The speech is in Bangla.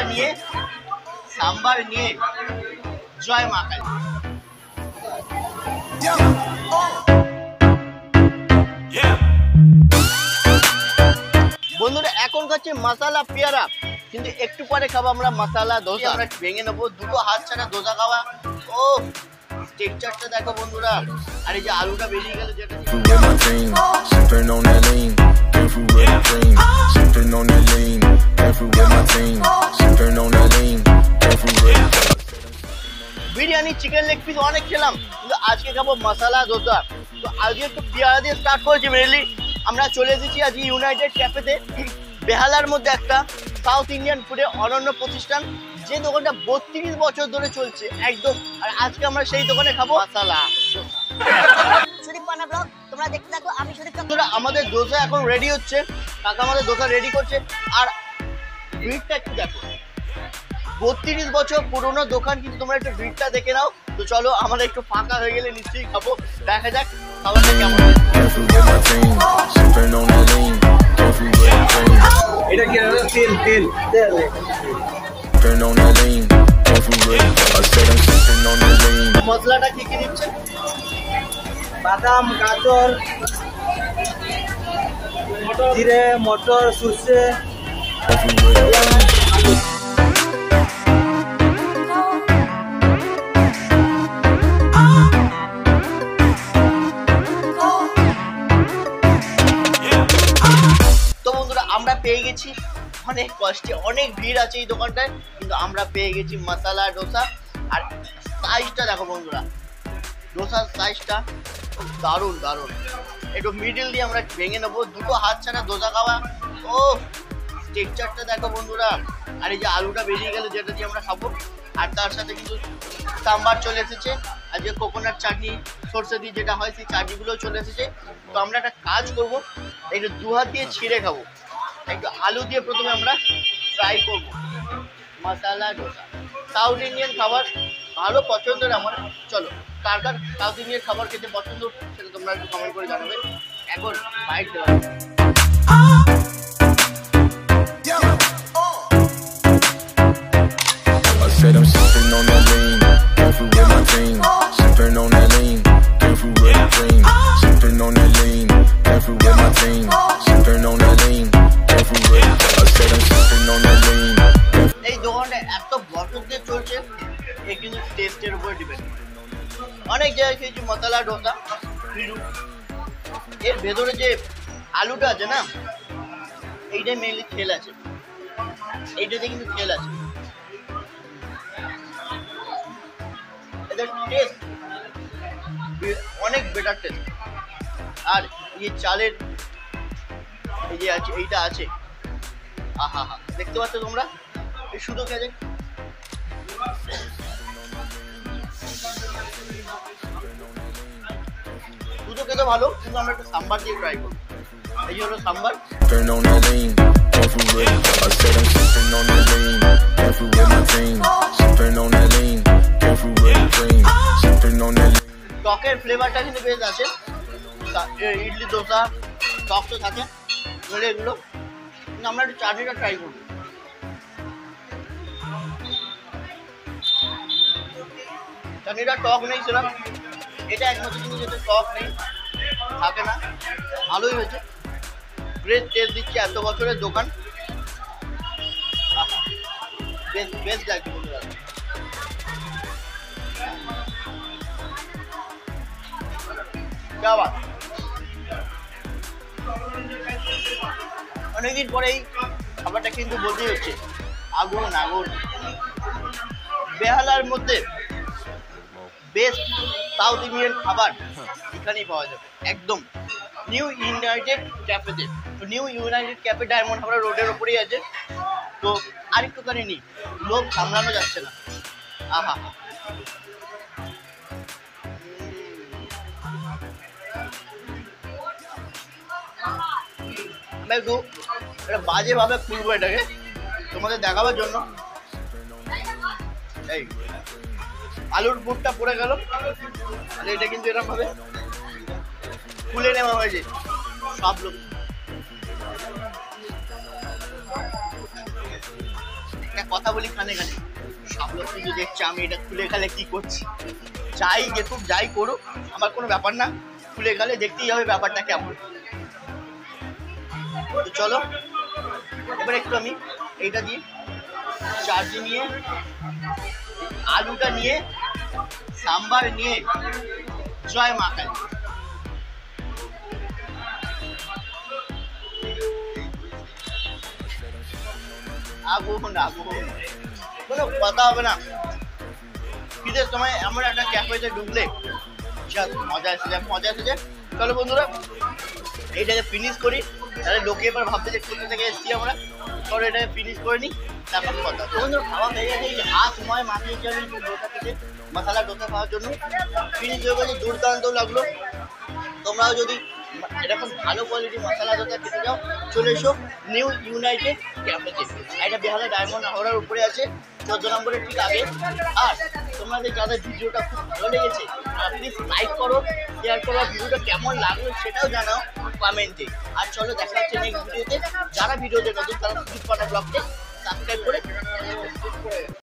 আলুটা নিয়ে সাম্বার নিয়ে জয় মা কালী। বন্ধুরা এখন খাচ্ছি মশালা পেয়ারা। কিন্তু একটু পরে খাব আমরা মশালা দোসা। আমরা ভেঙে নেব দুটো হাত ছাড়া দোসা খাওয়া। ও টেক্সচারটা দেখো বন্ধুরা। আর এই যে আলুটা বেরিয়ে গেল যেটা with my team, sipping on that lean, careful dream, sipping on that lean, careful my team, sipping on that lean, with biryani chicken leg piece অনেক খেলাম। কিন্তু আজকে খাব মশালা দোসা। তো আজকে একটু পেয়ারা দিয়ে স্টার্ট করেছি মেনলি আমরা চলে এসেছি আজকে ইউনাইটেড ক্যাফেতে বেহালার মধ্যে একটা সাউথ ইন্ডিয়ান ফুডের অনন্য প্রতিষ্ঠান। যে দোকানটা বত্রিশ বছর ধরে চলছে একদম। আর আজকে আমরা সেই দোকানে খাব মশালা। তোমরা দেখতে থাকো আমি চন্দ্র আমাদের দোসা এখন রেডি হচ্ছে। কাকা আমাদের দোসা রেডি করছে। আর ভিড়টা একটু দেখো। বত্রিশ বছর পুরোনো দোকান কিন্তু তোমরা একটু ভিড়টা দেখে নাও। তো চলো আমরা একটু ফাঁকা হয়ে গেলে নিশ্চয়ই খাব। দেখা যাক খাবারটা কেমন এটা কি তেল তেল তেল. মশলাটা কি কি দিচ্ছে? বাদাম, গাজর, জিরে, মটর, সর্ষে। আমরা পেয়ে গেছি অনেক কষ্টে, অনেক ভিড় আছে এই দোকানটায়, কিন্তু আমরা পেয়ে গেছি মশালা ডোসা। আর সাইজটা দেখো বন্ধুরা, ডোসার সাইজটা দারুণ দারুণ। একটু মিডিল দিয়ে আমরা ভেঙে নেব। দুটো হাত ছাড়া ডোসা খাওয়া। ও টেক্সচারটা দেখো বন্ধুরা। আর এই যে আলুটা বেরিয়ে গেল, যেটা দিয়ে আমরা খাব। আর তার সাথে কিন্তু সাম্বার চলে এসেছে। আর যে কোকোনাট চাটনি সর্ষে দিয়ে যেটা হয়, সেই চাটনিগুলোও চলে এসেছে। তো আমরা একটা কাজ করব, একটু দু হাত দিয়ে ছিঁড়ে খাব। একটু আলু দিয়ে প্রথমে আমরা ট্রাই করব। মশালা ডোসা সাউথ ইন্ডিয়ান খাবার। ভালো পছন্দের আমার চলো, কার কার সাউথ খাবার খেতে পছন্দ সেটা তোমরা একটু কমেন্ট করে জানাবে। এখন বাইক দেওয়া মশলা ডোসা কিন্তু এর ভেতরে যে আলুটা আছে না এইটাই মেনলি খেল আছে। এইটাতে কিন্তু খেল আছে। এদের টেস্ট অনেক বেটার টেস্ট আর এই চালের এই যে আছে, এইটা আছে। আহা হা, দেখতে পাচ্ছ তোমরা? এই শুধু খেয়ে খেতে ভালো কিন্তু আমরা একটু সাম্বার দিয়ে ট্রাই করব এই যে হলো sambar sipping on that lean, careful with, I said I'm sipping on that lean, careful with my team, sipping on that lean, careful with the dream, sipping on that lean. টকের ফ্লেভারটা কিন্তু বেশ আছে তা- এ, ইডলি দোসা টক তো থাকে নইলে এগুলো কিন্তু আমরা একটু চাটনিটা ট্রাই করব চাটনিটা টক নেই ছিলাম এটা একমাত্র জিনিস যেটা টক নেই থাকে না। ভালোই হয়েছে। গ্রেট টেস্ট দিচ্ছে এত বছরের দোকান। বেশ বেশ লাগছে বন্ধুরা। অনেকদিন পরে এই খাবারটা কিন্তু বলতেই হচ্ছে। আগুন আগুন। বেহালার মধ্যে বেস্ট সাউথ ইন্ডিয়ান খাবার এখানেই পাওয়া যাবে। একদম। নিউ ইউনাইটেড ক্যাফেতে তো। New United Cafe Diamond Habra রোডের ওপরেই আছে। তো আরেকটুখানি নিই। লোক সামলানো যাচ্ছে না। আহা। একটু এটা বাজেভাবে খুলবো এটাকে। তোমাদের দেখাবার জন্য। আলুর পুরটা পড়ে গেল। আর এটা কিন্তু এরকম ভাবে খুলে নেওয়া হয়েছে। সব লোক। একটা কথা বলি কানে কানে। সব লোক কিন্তু দেখছে আমি এটা খুলে গেলে কি করছি? যাই দেখুক, যাই করুক, আমার কোনো ব্যাপার না। খুলে গেলে দেখতেই হবে ব্যাপারটা কেমন। তো চলো, এবার একটু আমি এইটা দিয়ে চার্জি নিয়ে, আলুটা নিয়ে, সাম্বার নিয়ে, জয় মা কালী। আগুন আগুন কোনো কথা হবে না। শীতের সময় এমন একটা ক্যাফেতে ঢুকলে মজা এসে যায়, মজা এসে যায়। চলো বন্ধুরা, এইটাকে ফিনিশ করি। তাহলে লোকে এবার ভাবতে যে কোথা থেকে এসেছি আমরা। চলো এটাকে ফিনিশ করে নিই তারপর কথা। বন্ধুরা, খাওয়া হয়ে গেছে। যে হাত ময় মাখিয়ে যাবে ডোসা থেকে মশলা ডোসা খাওয়ার জন্য। ফিনিশ হয়ে গেছে, দুর্দান্ত লাগল। তোমরাও যদি এরকম ভালো কোয়ালিটি মশলা দোসা খেতে যাও চলে এসো নিউ ইউনাইটেড ক্যাফেতে এটা বেহালা ডায়মন্ড হাওড়ার উপরে আছে, চোদ্দ নম্বরের ঠিক আগে। আর তোমাদের যাদের ভিডিওটা খুব ভালো লেগেছে প্লিজ লাইক করো শেয়ার করো ভিডিওটা কেমন লাগল সেটাও জানাও কমেন্টে আর চলো দেখা হচ্ছে নেক্সট ভিডিওতে যারা ভিডিওতে নতুন, তারা সুজিত পাটা ব্লগকে